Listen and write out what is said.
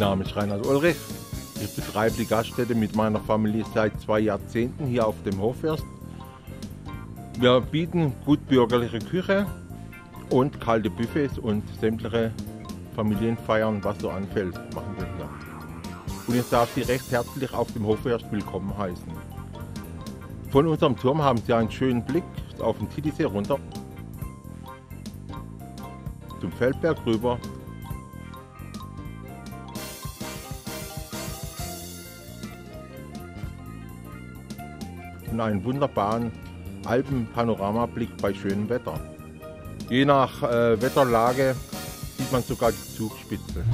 Name ist Reinhard Ulrich. Ich betreibe die Gaststätte mit meiner Familie seit zwei Jahrzehnten hier auf dem Hofwürst. Wir bieten gut bürgerliche Küche und kalte Buffets und sämtliche Familienfeiern, was so anfällt, machen wir hier. Und ich darf Sie recht herzlich auf dem Hofwürst willkommen heißen. Von unserem Turm haben Sie einen schönen Blick auf den Titisee runter, zum Feldberg rüber und einen wunderbaren Alpenpanoramablick bei schönem Wetter. Je nach äh, Wetterlage sieht man sogar die Zugspitze.